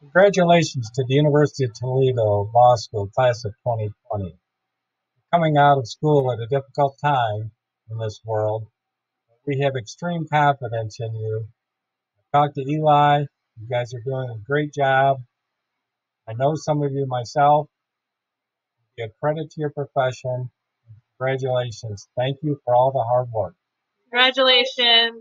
Congratulations to the University of Toledo Law School Class of 2020. Coming out of school at a difficult time in this world, we have extreme confidence in you. I talked to Eli. You guys are doing a great job. I know some of you myself. Give credit to your profession. Congratulations. Thank you for all the hard work. Congratulations.